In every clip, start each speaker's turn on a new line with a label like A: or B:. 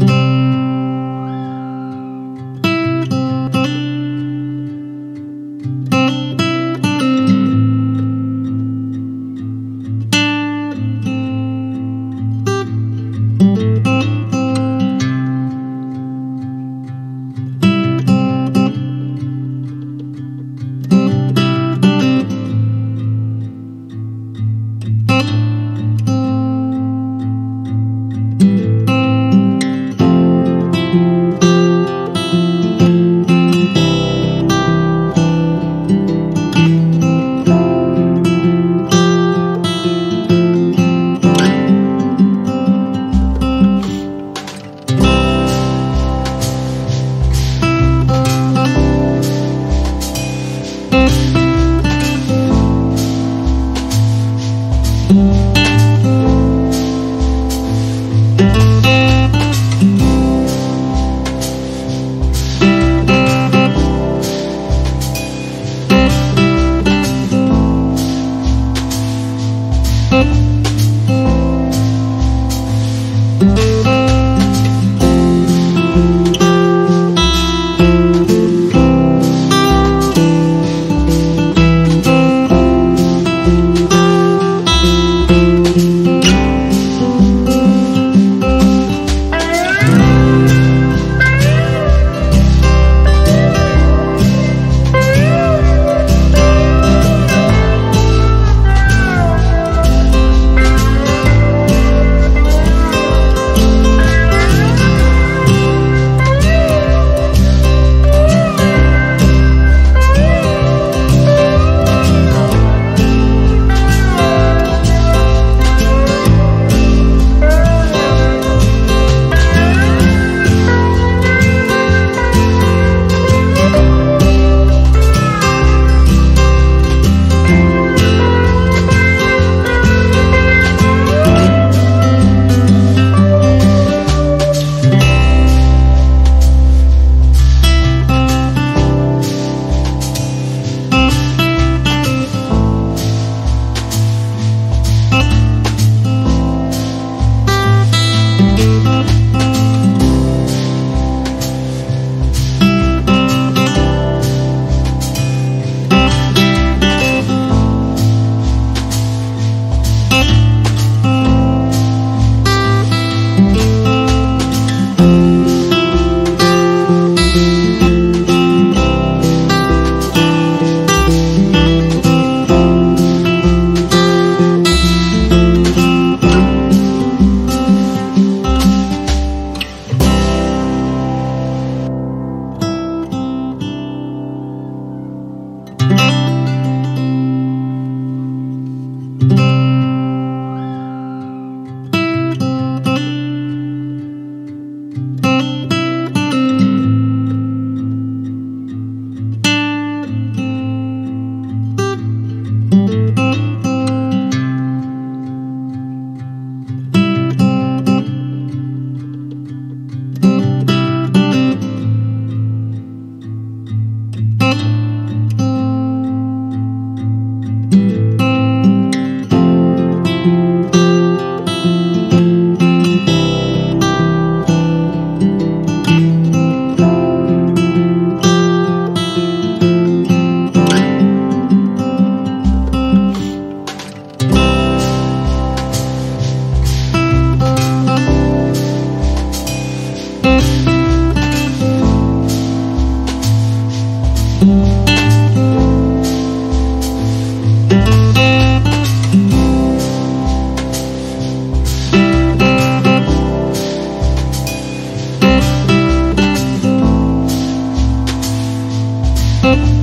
A: thank you Thank you.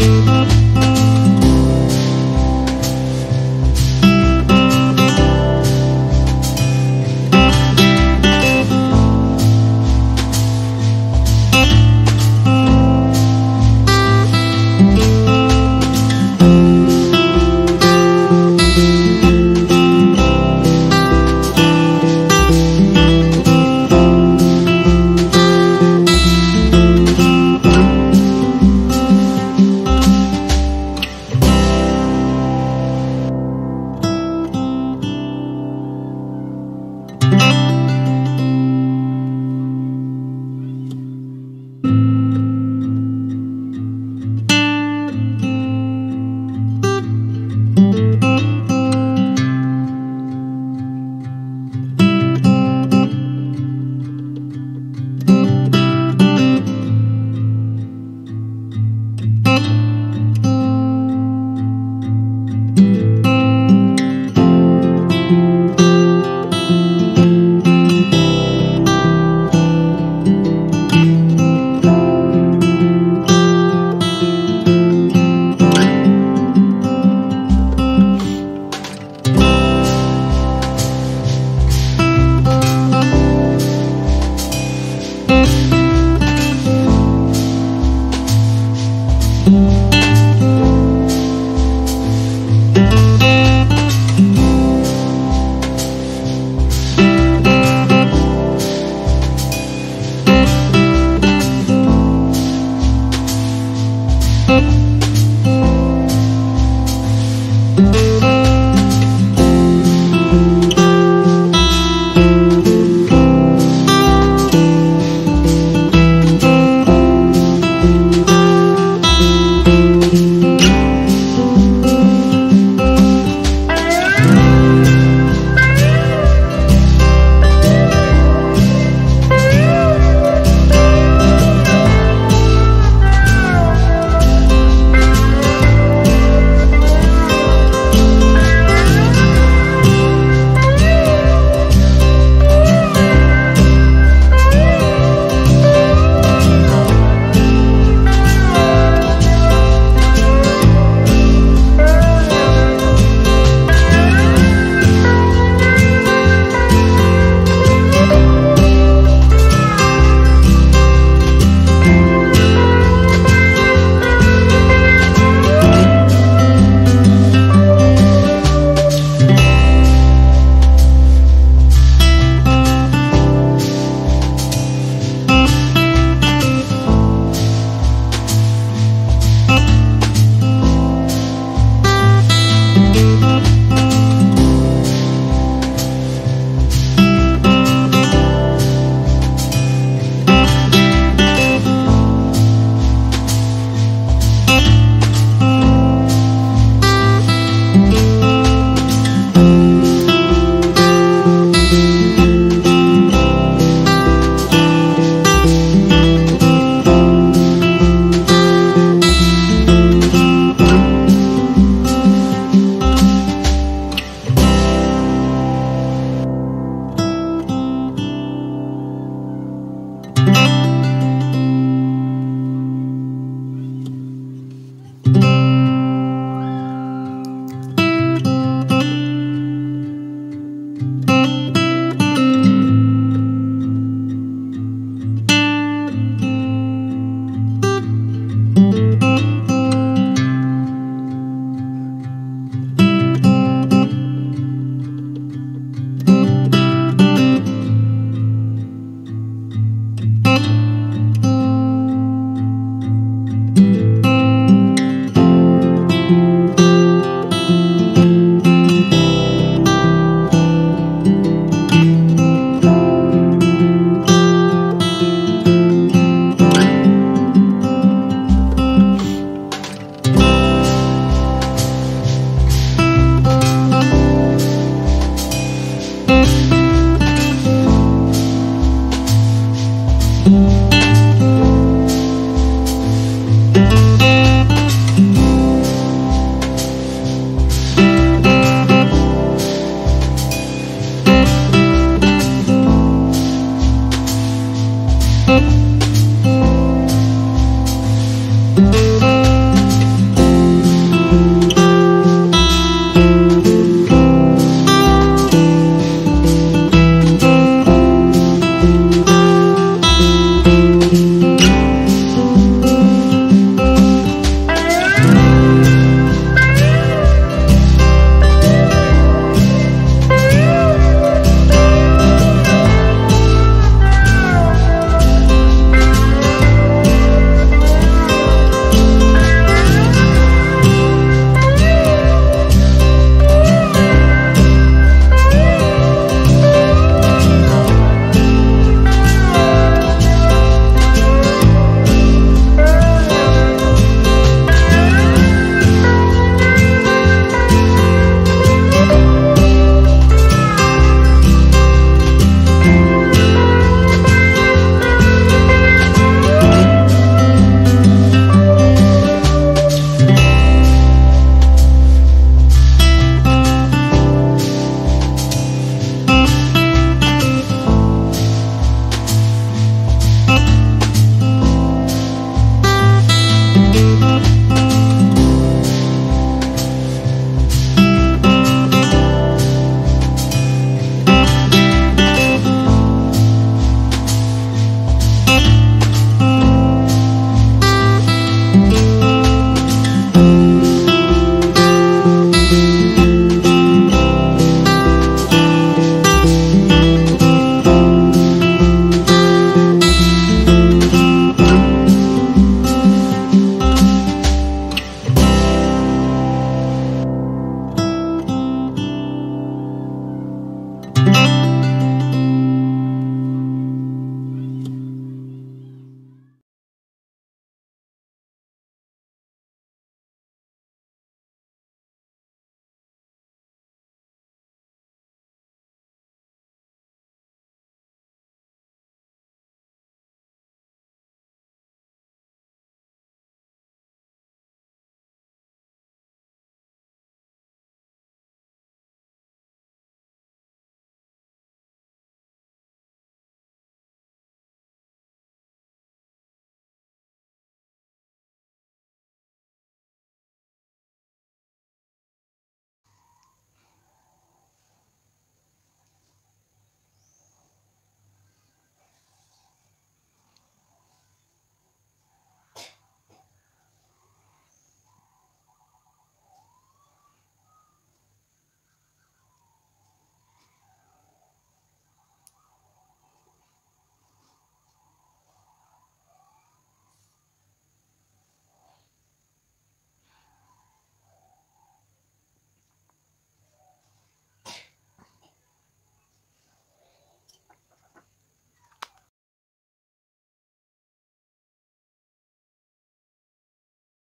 A: you Thank you.